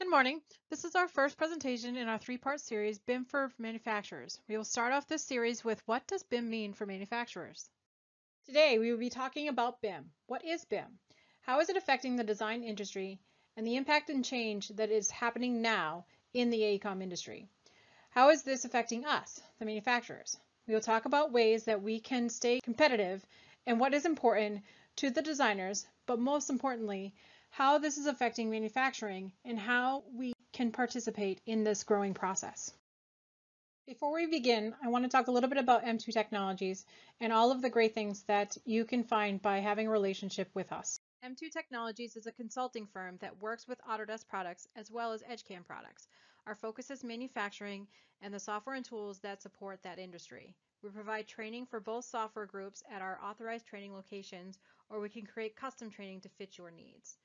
Good morning. This is our first presentation in our three-part series, BIM for Manufacturers. We will start off this series with what does BIM mean for manufacturers? Today, we will be talking about BIM. What is BIM? How is it affecting the design industry and the impact and change that is happening now in the AECO industry? How is this affecting us, the manufacturers? We will talk about ways that we can stay competitive and what is important to the designers, but most importantly, how this is affecting manufacturing and how we can participate in this growing process. Before we begin, I want to talk a little bit about M2 Technologies and all of the great things that you can find by having a relationship with us. M2 Technologies is a consulting firm that works with Autodesk products as well as Edgecam products. Our focus is manufacturing and the software and tools that support that industry. We provide training for both software groups at our authorized training locations, or we can create custom training to fit your needs.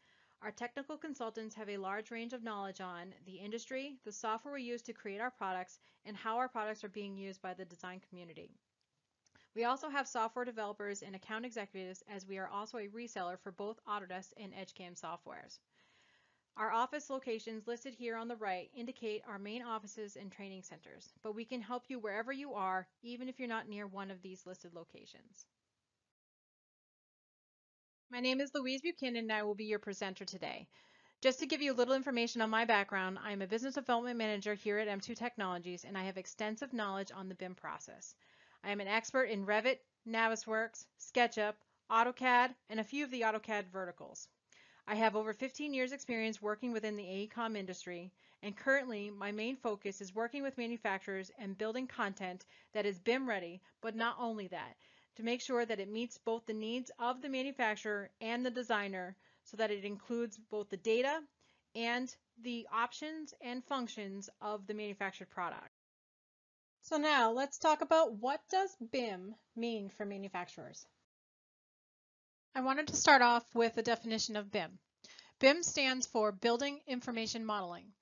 Our technical consultants have a large range of knowledge on the industry, the software we use to create our products, and how our products are being used by the design community. We also have software developers and account executives as we are also a reseller for both Autodesk and Edgecam softwares. Our office locations listed here on the right indicate our main offices and training centers, but we can help you wherever you are, even if you're not near one of these listed locations. My name is Louise Buchanan and I will be your presenter today. Just to give you a little information on my background, I am a business development manager here at M2 Technologies and I have extensive knowledge on the BIM process. I am an expert in Revit, Navisworks, SketchUp, AutoCAD, and a few of the AutoCAD verticals. I have over 15 years experience working within the AECO industry, and currently my main focus is working with manufacturers and building content that is BIM ready, but not only that, to make sure that it meets both the needs of the manufacturer and the designer so that it includes both the data and the options and functions of the manufactured product. So now let's talk about what does BIM mean for manufacturers. I wanted to start off with a definition of BIM. BIM stands for Building Information Modeling.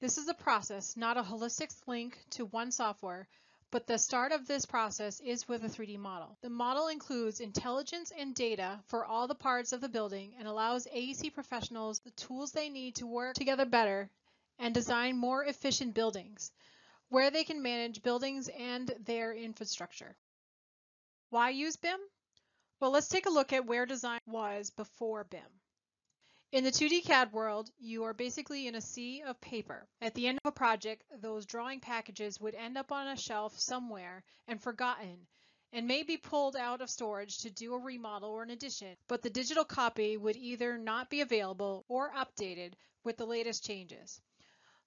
This is a process, not a holistic link to one software, but the start of this process is with a 3D model. The model includes intelligence and data for all the parts of the building and allows AEC professionals the tools they need to work together better and design more efficient buildings, where they can manage buildings and their infrastructure. Why use BIM? Well, let's take a look at where design was before BIM. In the 2D CAD world, you are basically in a sea of paper. At the end of a project, those drawing packages would end up on a shelf somewhere and forgotten and may be pulled out of storage to do a remodel or an addition, but the digital copy would either not be available or updated with the latest changes.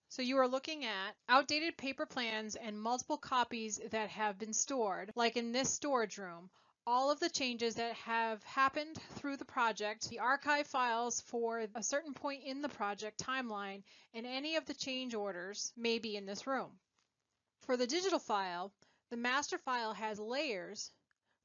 So you are looking at outdated paper plans and multiple copies that have been stored, like in this storage room, all of the changes that have happened through the project, the archive files for a certain point in the project timeline, and any of the change orders may be in this room. For the digital file, the master file has layers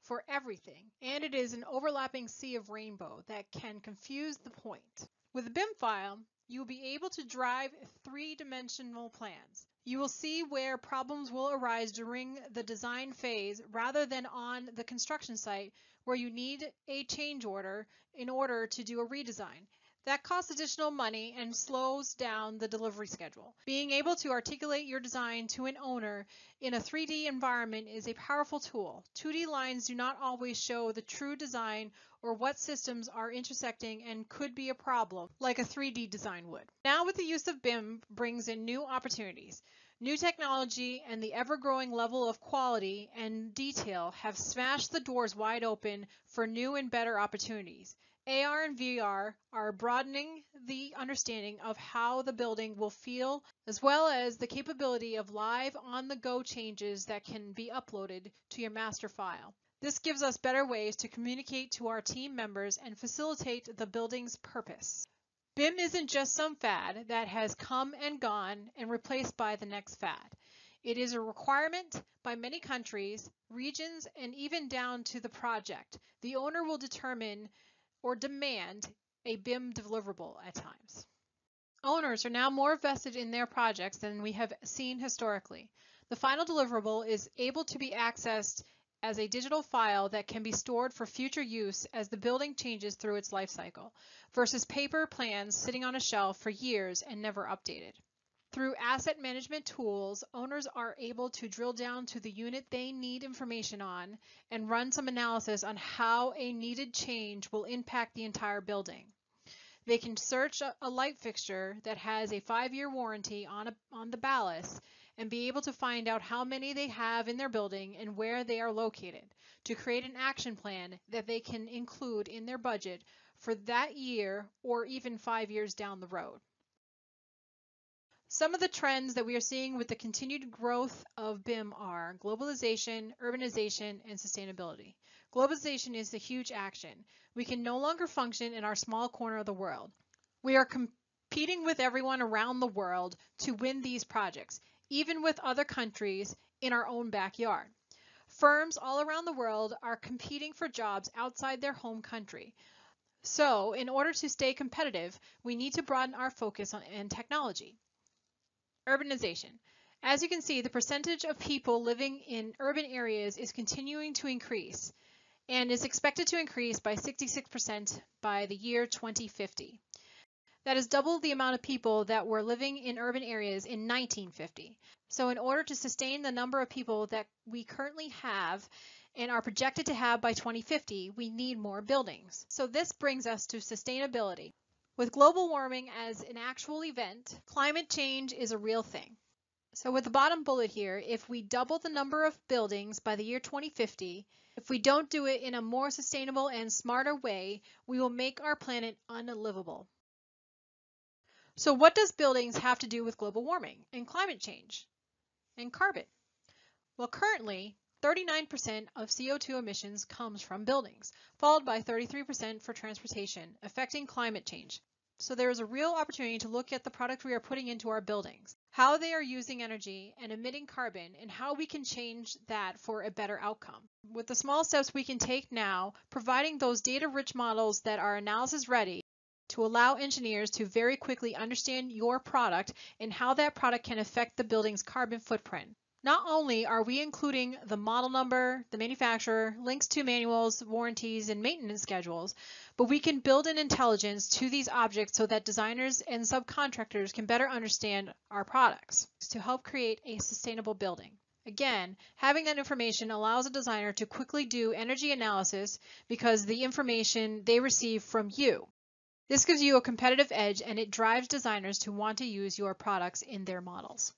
for everything, and it is an overlapping sea of rainbow that can confuse the point. With a BIM file, you will be able to drive three-dimensional plans. You will see where problems will arise during the design phase rather than on the construction site where you need a change order in order to do a redesign. That costs additional money and slows down the delivery schedule. Being able to articulate your design to an owner in a 3D environment is a powerful tool. 2D lines do not always show the true design or what systems are intersecting and could be a problem, like a 3D design would. Now with the use of BIM brings in new opportunities. New technology and the ever-growing level of quality and detail have smashed the doors wide open for new and better opportunities. AR and VR are broadening the understanding of how the building will feel, as well as the capability of live on-the-go changes that can be uploaded to your master file. This gives us better ways to communicate to our team members and facilitate the building's purpose. BIM isn't just some fad that has come and gone and replaced by the next fad. It is a requirement by many countries, regions, and even down to the project. The owner will determine or demand a BIM deliverable at times. Owners are now more vested in their projects than we have seen historically. The final deliverable is able to be accessed as a digital file that can be stored for future use as the building changes through its life cycle, versus paper plans sitting on a shelf for years and never updated. Through asset management tools, owners are able to drill down to the unit they need information on and run some analysis on how a needed change will impact the entire building. They can search a light fixture that has a five-year warranty on, a, on the ballast and be able to find out how many they have in their building and where they are located to create an action plan that they can include in their budget for that year or even five years down the road. Some of the trends that we are seeing with the continued growth of BIM are globalization, urbanization, and sustainability. Globalization is a huge action. We can no longer function in our small corner of the world. We are competing with everyone around the world to win these projects, even with other countries in our own backyard. Firms all around the world are competing for jobs outside their home country. So, in order to stay competitive, we need to broaden our focus on and technology. Urbanization. As you can see, the percentage of people living in urban areas is continuing to increase and is expected to increase by 66% by the year 2050. That is double the amount of people that were living in urban areas in 1950. So in order to sustain the number of people that we currently have and are projected to have by 2050, we need more buildings. So this brings us to sustainability. With global warming as an actual event, climate change is a real thing. So with the bottom bullet here, if we double the number of buildings by the year 2050, if we don't do it in a more sustainable and smarter way, we will make our planet unlivable. So what does buildings have to do with global warming and climate change and carbon? Well, currently, 39% of CO2 emissions comes from buildings, followed by 33% for transportation, affecting climate change. So there is a real opportunity to look at the product we are putting into our buildings, how they are using energy and emitting carbon, and how we can change that for a better outcome. With the small steps we can take now, providing those data-rich models that are analysis ready to allow engineers to very quickly understand your product and how that product can affect the building's carbon footprint. Not only are we including the model number, the manufacturer, links to manuals, warranties, and maintenance schedules, but we can build an intelligence to these objects so that designers and subcontractors can better understand our products to help create a sustainable building. Again, having that information allows a designer to quickly do energy analysis because the information they receive from you. This gives you a competitive edge and it drives designers to want to use your products in their models.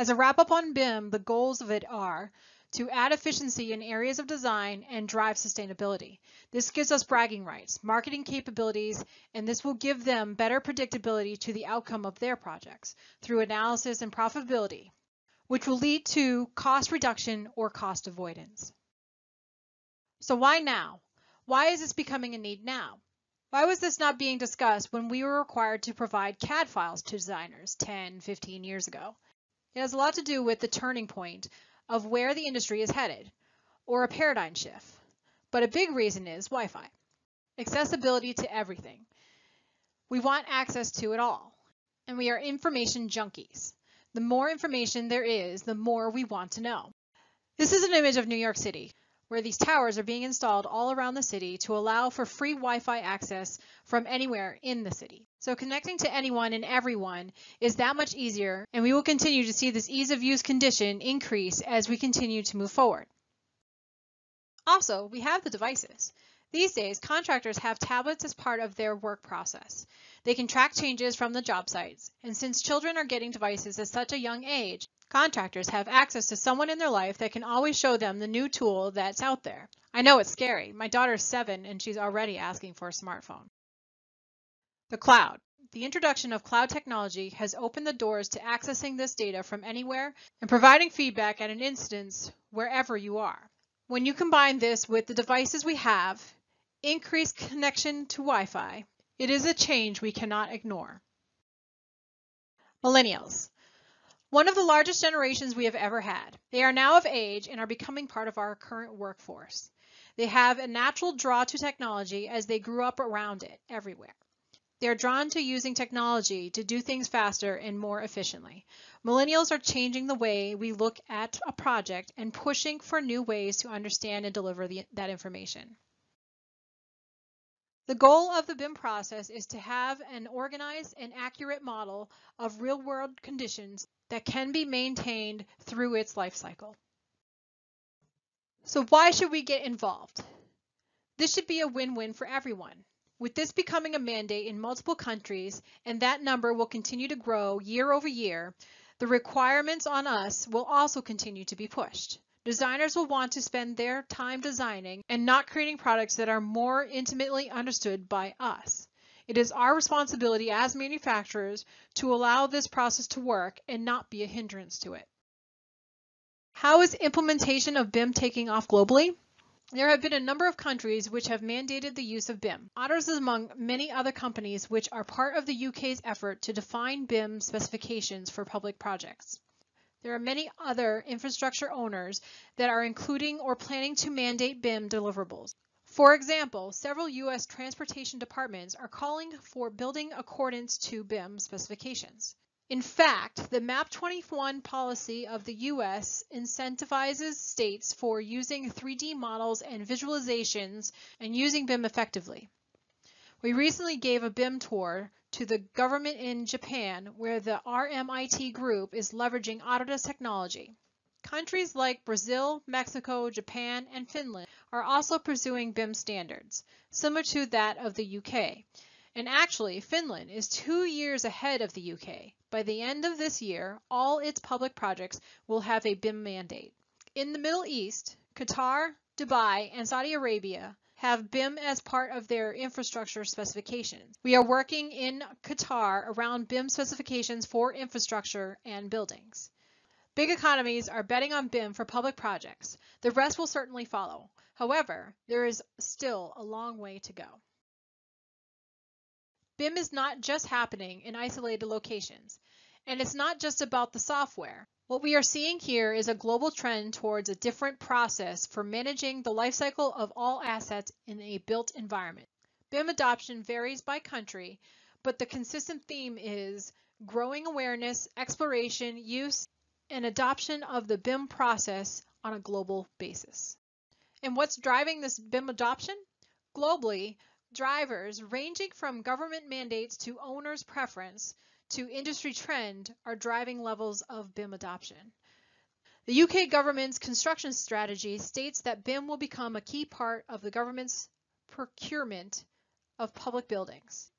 As a wrap up on BIM, the goals of it are to add efficiency in areas of design and drive sustainability. This gives us bragging rights, marketing capabilities, and this will give them better predictability to the outcome of their projects through analysis and profitability, which will lead to cost reduction or cost avoidance. So why now? Why is this becoming a need now? Why was this not being discussed when we were required to provide CAD files to designers 10, 15 years ago? It has a lot to do with the turning point of where the industry is headed, or a paradigm shift. But a big reason is Wi-Fi. Accessibility to everything. We want access to it all. And we are information junkies. The more information there is, the more we want to know. This is an image of New York City where these towers are being installed all around the city to allow for free Wi-Fi access from anywhere in the city. So connecting to anyone and everyone is that much easier, and we will continue to see this ease of use condition increase as we continue to move forward. Also, we have the devices. These days, contractors have tablets as part of their work process. They can track changes from the job sites, and since children are getting devices at such a young age, Contractors have access to someone in their life that can always show them the new tool that's out there. I know it's scary. My daughter's seven and she's already asking for a smartphone. The cloud. The introduction of cloud technology has opened the doors to accessing this data from anywhere and providing feedback at an instance wherever you are. When you combine this with the devices we have, increased connection to Wi-Fi, it is a change we cannot ignore. Millennials. One of the largest generations we have ever had. They are now of age and are becoming part of our current workforce. They have a natural draw to technology as they grew up around it everywhere. They are drawn to using technology to do things faster and more efficiently. Millennials are changing the way we look at a project and pushing for new ways to understand and deliver the, that information. The goal of the BIM process is to have an organized and accurate model of real-world conditions that can be maintained through its life cycle. So why should we get involved? This should be a win-win for everyone. With this becoming a mandate in multiple countries, and that number will continue to grow year over year, the requirements on us will also continue to be pushed. Designers will want to spend their time designing and not creating products that are more intimately understood by us. It is our responsibility as manufacturers to allow this process to work and not be a hindrance to it. How is implementation of BIM taking off globally? There have been a number of countries which have mandated the use of BIM. Autodesk is among many other companies which are part of the UK's effort to define BIM specifications for public projects. There are many other infrastructure owners that are including or planning to mandate BIM deliverables. For example, several U.S. transportation departments are calling for building accordance to BIM specifications. In fact, the MAP 21 policy of the U.S. incentivizes states for using 3D models and visualizations and using BIM effectively. We recently gave a BIM tour to the government in Japan where the RMIT group is leveraging Autodesk technology. Countries like Brazil, Mexico, Japan, and Finland are also pursuing BIM standards, similar to that of the UK. And actually, Finland is two years ahead of the UK. By the end of this year, all its public projects will have a BIM mandate. In the Middle East, Qatar, Dubai, and Saudi Arabia have BIM as part of their infrastructure specifications. We are working in Qatar around BIM specifications for infrastructure and buildings. Big economies are betting on BIM for public projects. The rest will certainly follow. However, there is still a long way to go. BIM is not just happening in isolated locations, and it's not just about the software. What we are seeing here is a global trend towards a different process for managing the lifecycle of all assets in a built environment. BIM adoption varies by country, but the consistent theme is growing awareness, exploration, use, and adoption of the BIM process on a global basis. And what's driving this BIM adoption? Globally, Drivers ranging from government mandates to owners' preference to industry trend are driving levels of BIM adoption. The UK government's construction strategy states that BIM will become a key part of the government's procurement of public buildings.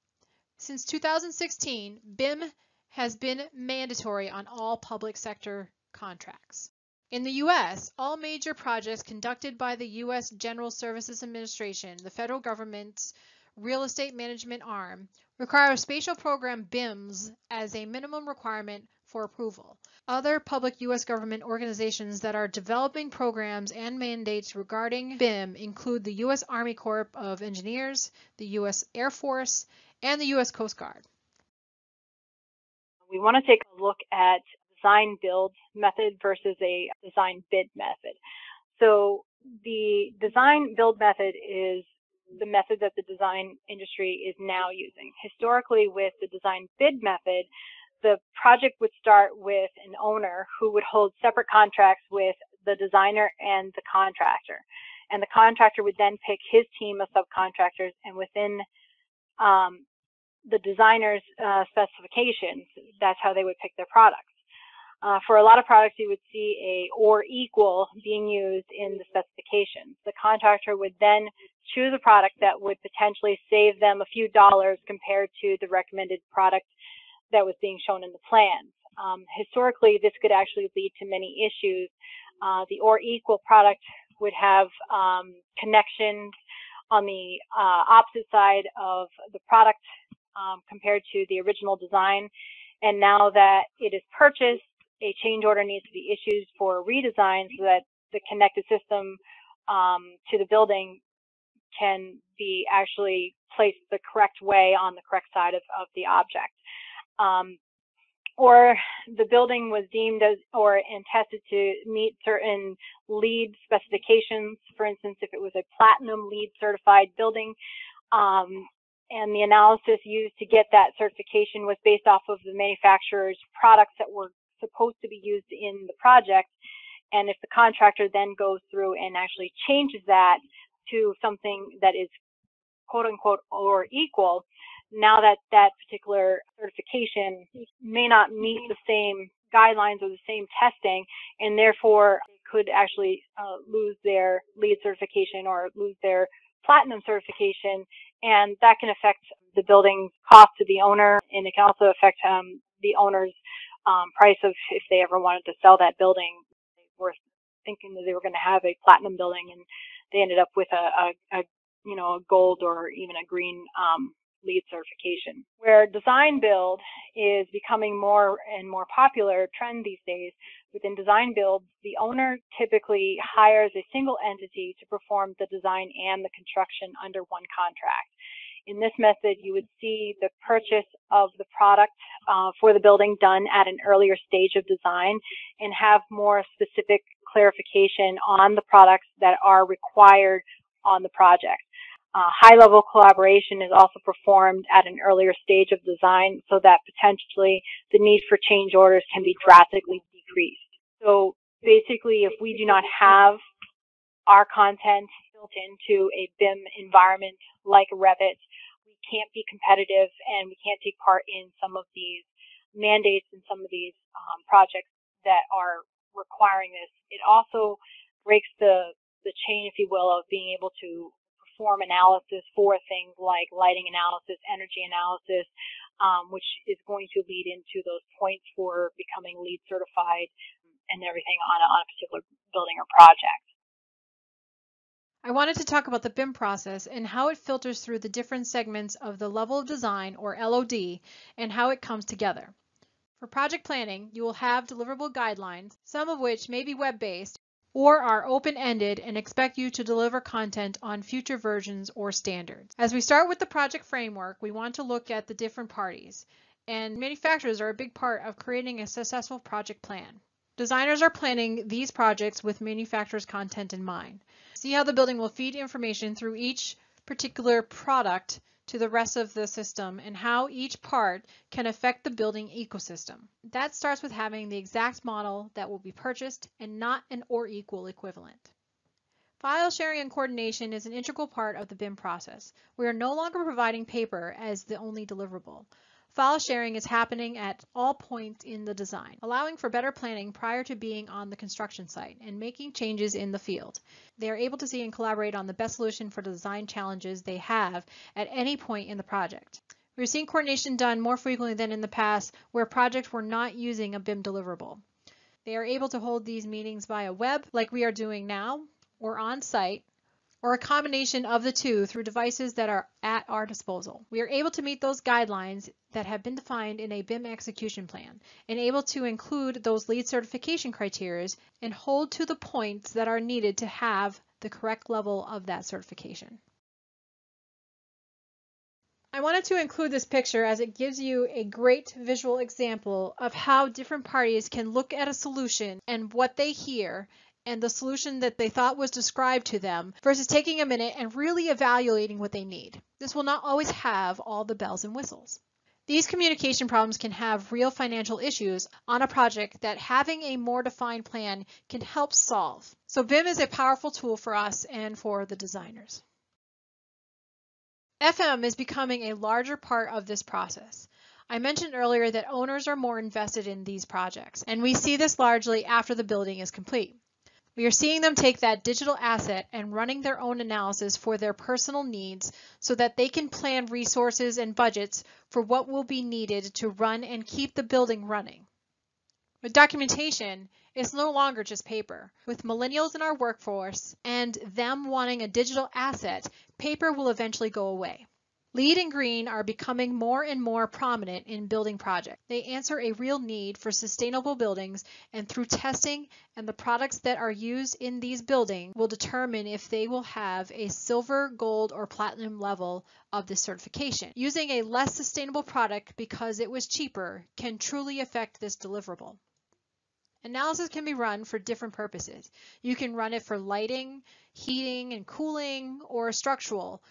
Since 2016, BIM has been mandatory on all public sector contracts. In the U.S., all major projects conducted by the U.S. General Services Administration, the federal government's real estate management arm, require spatial program BIMs as a minimum requirement for approval. Other public U.S. government organizations that are developing programs and mandates regarding BIM include the U.S. Army Corps of Engineers, the U.S. Air Force, and the U.S. Coast Guard. We want to take a look at design build method versus a design bid method. So the design build method is the method that the design industry is now using. Historically, with the design bid method, the project would start with an owner who would hold separate contracts with the designer and the contractor. And the contractor would then pick his team of subcontractors, and within um, the designer's uh, specifications, that's how they would pick their products. Uh, for a lot of products, you would see a or equal being used in the specifications. The contractor would then choose a product that would potentially save them a few dollars compared to the recommended product that was being shown in the plans. Um, historically, this could actually lead to many issues. Uh, the or equal product would have um, connections on the uh, opposite side of the product um, compared to the original design. And now that it is purchased, a change order needs to be issued for redesign so that the connected system um, to the building can be actually placed the correct way on the correct side of, of the object. Um, or the building was deemed as or and tested to meet certain LEED specifications. For instance, if it was a platinum LEED certified building, um, and the analysis used to get that certification was based off of the manufacturer's products that were supposed to be used in the project. And if the contractor then goes through and actually changes that to something that is quote unquote or equal, now that that particular certification may not meet the same guidelines or the same testing, and therefore could actually uh, lose their LEED certification or lose their platinum certification, and that can affect the building's cost to the owner, and it can also affect um, the owner's um, price of if they ever wanted to sell that building. They were thinking that they were going to have a platinum building, and they ended up with a, a, a you know a gold or even a green um, LEED certification. Where design build is becoming more and more popular trend these days, within design build, the owner typically hires a single entity to perform the design and the construction under one contract. In this method, you would see the purchase of the product uh, for the building done at an earlier stage of design and have more specific clarification on the products that are required on the project. Uh, high-level collaboration is also performed at an earlier stage of design so that potentially the need for change orders can be drastically decreased. So basically, if we do not have our content built into a BIM environment like Revit, we can't be competitive and we can't take part in some of these mandates and some of these um, projects that are requiring this. It also breaks the the chain, if you will, of being able to perform analysis for things like lighting analysis, energy analysis, um, which is going to lead into those points for becoming LEED certified and everything on a, on a particular building or project. I wanted to talk about the BIM process and how it filters through the different segments of the level of design or LOD and how it comes together. For project planning, you will have deliverable guidelines, some of which may be web-based or are open-ended and expect you to deliver content on future versions or standards. As we start with the project framework, we want to look at the different parties, and manufacturers are a big part of creating a successful project plan. Designers are planning these projects with manufacturers' content in mind. See how the building will feed information through each particular product to the rest of the system and how each part can affect the building ecosystem. That starts with having the exact model that will be purchased and not an or equal equivalent. File sharing and coordination is an integral part of the BIM process. We are no longer providing paper as the only deliverable. File sharing is happening at all points in the design, allowing for better planning prior to being on the construction site and making changes in the field. They are able to see and collaborate on the best solution for the design challenges they have at any point in the project. We're seeing coordination done more frequently than in the past where projects were not using a BIM deliverable. They are able to hold these meetings via web like we are doing now or on site or a combination of the two through devices that are at our disposal. We are able to meet those guidelines that have been defined in a BIM execution plan and able to include those LEED certification criteria and hold to the points that are needed to have the correct level of that certification. I wanted to include this picture as it gives you a great visual example of how different parties can look at a solution and what they hear and the solution that they thought was described to them versus taking a minute and really evaluating what they need. This will not always have all the bells and whistles. These communication problems can have real financial issues on a project that having a more defined plan can help solve. So BIM is a powerful tool for us and for the designers. FM is becoming a larger part of this process. I mentioned earlier that owners are more invested in these projects, and we see this largely after the building is complete. We are seeing them take that digital asset and running their own analysis for their personal needs so that they can plan resources and budgets for what will be needed to run and keep the building running. With documentation, it's no longer just paper. With millennials in our workforce and them wanting a digital asset, paper will eventually go away. LEED and green are becoming more and more prominent in building projects. They answer a real need for sustainable buildings and through testing and the products that are used in these buildings will determine if they will have a silver, gold, or platinum level of this certification. Using a less sustainable product because it was cheaper can truly affect this deliverable. Analysis can be run for different purposes. You can run it for lighting, heating and cooling, or structural,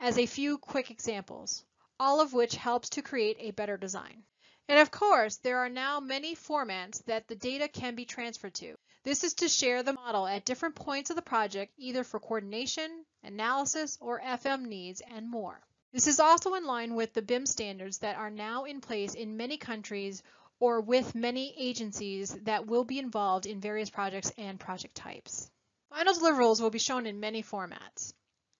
as a few quick examples. all of which helps to create a better design. And of course, there are now many formats that the data can be transferred to. This is to share the model at different points of the project, either for coordination, analysis, or FM needs, and more. This is also in line with the BIM standards that are now in place in many countries or with many agencies that will be involved in various projects and project types. Final deliverables will be shown in many formats.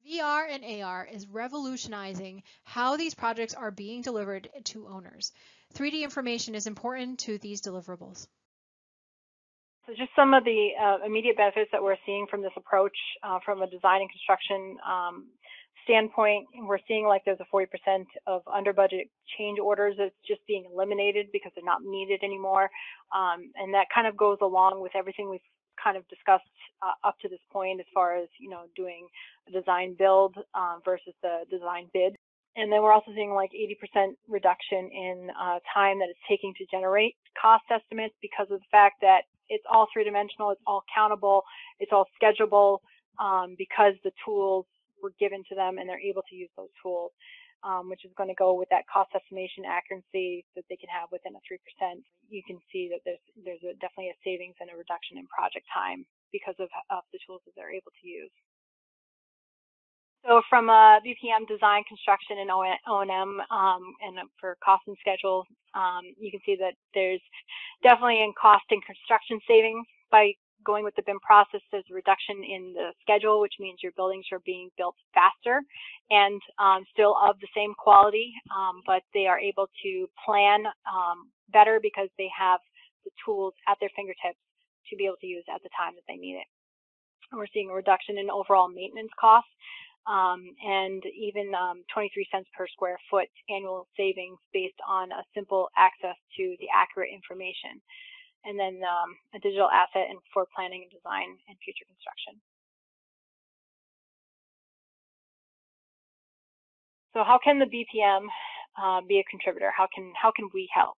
VR and AR is revolutionizing how these projects are being delivered to owners. 3D information is important to these deliverables. So just some of the uh, immediate benefits that we're seeing from this approach uh, from a design and construction um, standpoint, we're seeing like there's a 40% of under budget change orders that's just being eliminated because they're not needed anymore. Um, and that kind of goes along with everything we've kind of discussed uh, up to this point as far as, you know, doing a design build uh, versus the design bid. And then we're also seeing like 80% reduction in uh, time that it's taking to generate cost estimates because of the fact that it's all three dimensional, it's all countable, it's all schedulable um, because the tools were given to them and they're able to use those tools, um, which is going to go with that cost estimation accuracy that they can have within a 3%. You can see that there's, there's a, definitely a savings and a reduction in project time because of, of the tools that they're able to use. So from a BPM design, construction, and O&M, um, and for cost and schedule, um, you can see that there's definitely in cost and construction savings by going with the BIM process. There's a reduction in the schedule, which means your buildings are being built faster and um, still of the same quality, um, but they are able to plan um, better because they have the tools at their fingertips to be able to use at the time that they need it. We're seeing a reduction in overall maintenance costs um, and even um, 23 cents per square foot annual savings based on a simple access to the accurate information. And then um, a digital asset and for planning and design and future construction. So how can the BPM uh, be a contributor? How can, how can we help?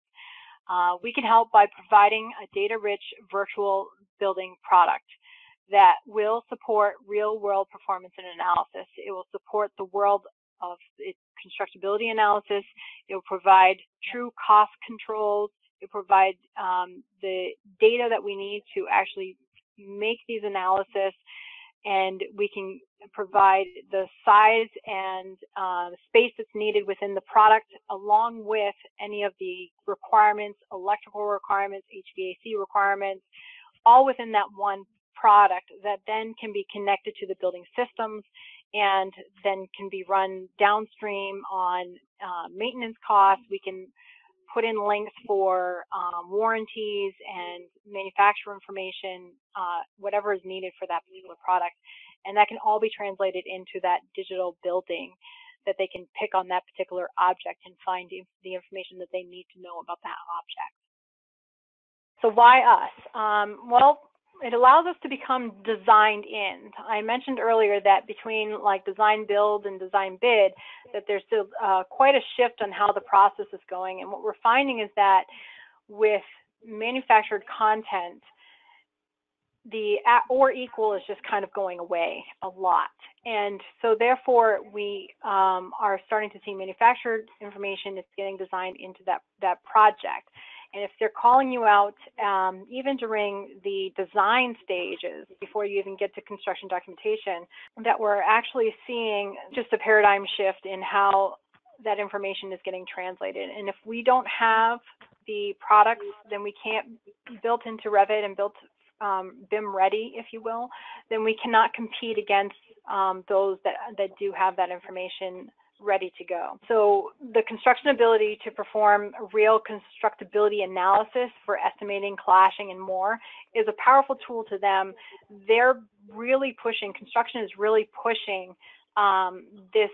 Uh, we can help by providing a data-rich virtual building product that will support real world performance and analysis. It will support the world of its constructability analysis. It will provide true cost controls. Will provide um, the data that we need to actually make these analysis and we can provide the size and uh, space that's needed within the product along with any of the requirements, electrical requirements, HVAC requirements, all within that one product that then can be connected to the building systems and then can be run downstream on uh, maintenance costs. We can put in links for um, warranties and manufacturer information, uh, whatever is needed for that particular product. And that can all be translated into that digital building that they can pick on that particular object and find the information that they need to know about that object. So why us? Um, well, it allows us to become designed in. I mentioned earlier that between like design build and design bid, that there's still uh, quite a shift on how the process is going. And what we're finding is that with manufactured content, the at or equal is just kind of going away a lot. And so therefore we um, are starting to see manufactured information is getting designed into that, that project. And if they're calling you out, um, even during the design stages, before you even get to construction documentation, that we're actually seeing just a paradigm shift in how that information is getting translated. And if we don't have the products, then we can't built into Revit and built um, BIM ready, if you will, then we cannot compete against um, those that, that do have that information ready to go. So the construction ability to perform real constructability analysis for estimating, clashing, and more is a powerful tool to them. They're really pushing, construction is really pushing um, this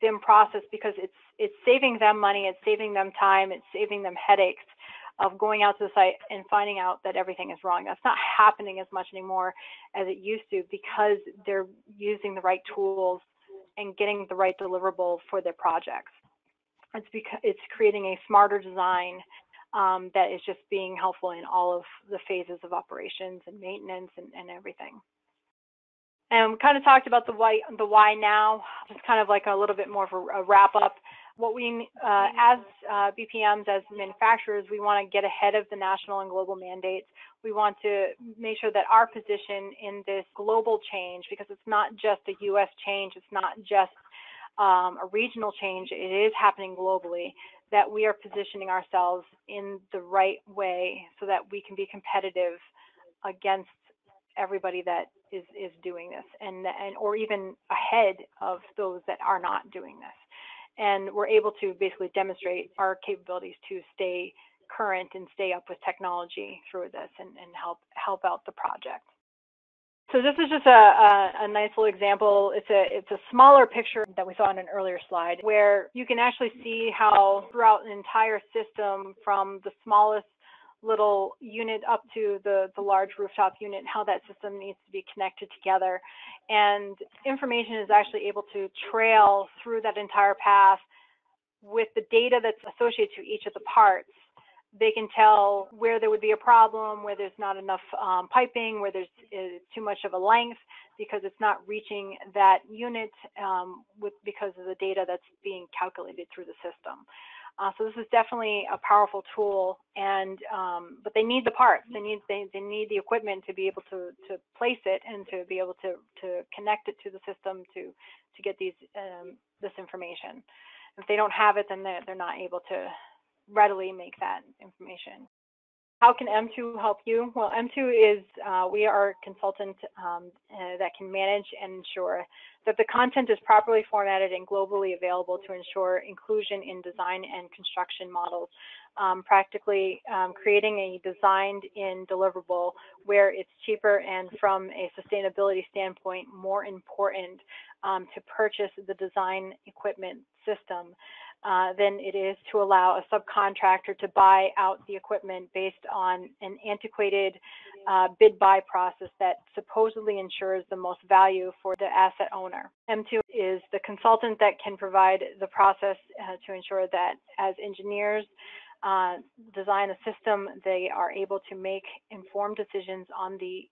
BIM process because it's it's saving them money, it's saving them time, it's saving them headaches of going out to the site and finding out that everything is wrong. That's not happening as much anymore as it used to because they're using the right tools and getting the right deliverable for their projects. It's because it's creating a smarter design um, that is just being helpful in all of the phases of operations and maintenance and, and everything. And we kind of talked about the why, the why now, just kind of like a little bit more of a, a wrap up. what we, uh, as uh, BPMs, as manufacturers, we want to get ahead of the national and global mandates. We want to make sure that our position in this global change, because it's not just a U.S. change, it's not just um, a regional change, it is happening globally, that we are positioning ourselves in the right way so that we can be competitive against everybody that is is doing this and and or even ahead of those that are not doing this and we're able to basically demonstrate our capabilities to stay current and stay up with technology through this and, and help help out the project. So this is just a, a, a, nice little example. It's a it's a smaller picture that we saw in an earlier slide where you can actually see how throughout an entire system from the smallest little unit up to the, the large rooftop unit, how that system needs to be connected together. And information is actually able to trail through that entire path with the data that's associated to each of the parts. They can tell where there would be a problem, where there's not enough um, piping, where there's uh, too much of a length because it's not reaching that unit um, with because of the data that's being calculated through the system. Uh, so this is definitely a powerful tool, and um, but they need the parts. They need they, they need the equipment to be able to to place it and to be able to to connect it to the system to to get these um, this information. If they don't have it, then they're, they're not able to readily make that information. How can M2 help you? Well, M2 is, uh, we are a consultant um, uh, that can manage and ensure that the content is properly formatted and globally available to ensure inclusion in design and construction models. Um, practically um, creating a designed in deliverable where it's cheaper and from a sustainability standpoint more important um, to purchase the design equipment system uh, than it is to allow a subcontractor to buy out the equipment based on an antiquated uh, bid buy process that supposedly ensures the most value for the asset owner. M2 is the consultant that can provide the process uh, to ensure that as engineers uh, design a system, they are able to make informed decisions on the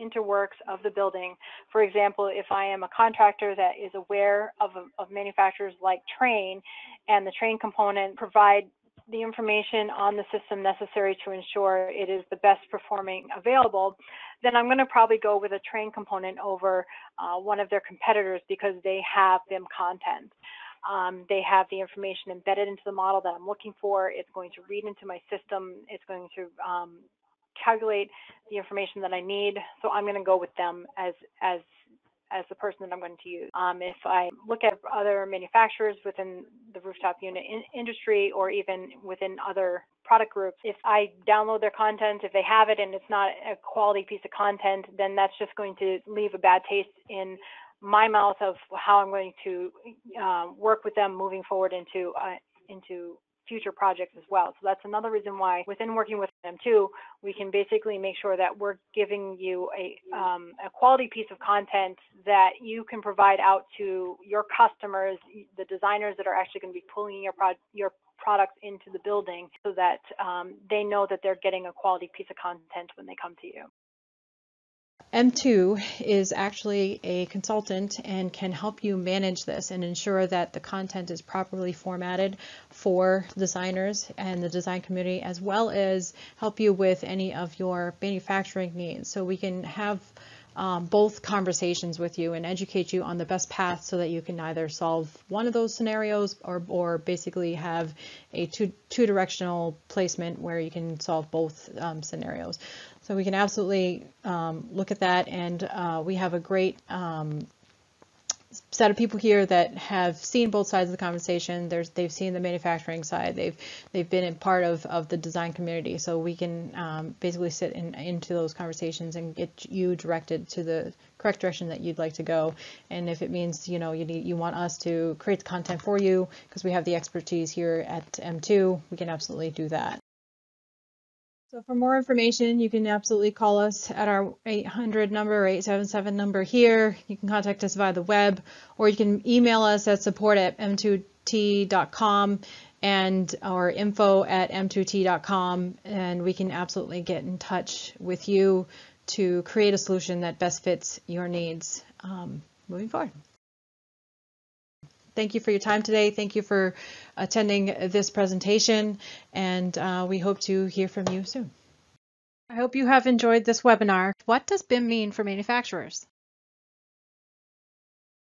interworks of the building. For example, if I am a contractor that is aware of, of manufacturers like Trane and the Trane component provide the information on the system necessary to ensure it is the best performing available, then I'm going to probably go with a Trane component over uh, one of their competitors because they have BIM content. Um, they have the information embedded into the model that I'm looking for. It's going to read into my system. It's going to um, calculate the information that I need. So I'm going to go with them as as as the person that I'm going to use. Um, if I look at other manufacturers within the rooftop unit in industry or even within other product groups, if I download their content, if they have it and it's not a quality piece of content, then that's just going to leave a bad taste in my mouth of how I'm going to uh, work with them moving forward into uh, into future projects as well. So that's another reason why within working with M2, we can basically make sure that we're giving you a, um, a quality piece of content that you can provide out to your customers, the designers that are actually going to be pulling your, pro your products into the building so that um, they know that they're getting a quality piece of content when they come to you. M2 is actually a consultant and can help you manage this and ensure that the content is properly formatted for designers and the design community, as well as help you with any of your manufacturing needs. So we can have um, both conversations with you and educate you on the best path so that you can either solve one of those scenarios or, or basically have a two, two directional placement where you can solve both um, scenarios. So we can absolutely um, look at that and uh, we have a great um, set of people here that have seen both sides of the conversation. There's, they've seen the manufacturing side. They've they've been in part of, of the design community. So we can um, basically sit in, into those conversations and get you directed to the correct direction that you'd like to go. And if it means you know you need you want us to create the content for you because we have the expertise here at M2, we can absolutely do that. So for more information, you can absolutely call us at our 800 number or 877 number here. You can contact us via the web, or you can email us at support at m2t.com and our info at m2t.com, and we can absolutely get in touch with you to create a solution that best fits your needs um, moving forward. Thank you for your time today. Thank you for attending this presentation, and uh, we hope to hear from you soon. I hope you have enjoyed this webinar. What does BIM mean for manufacturers?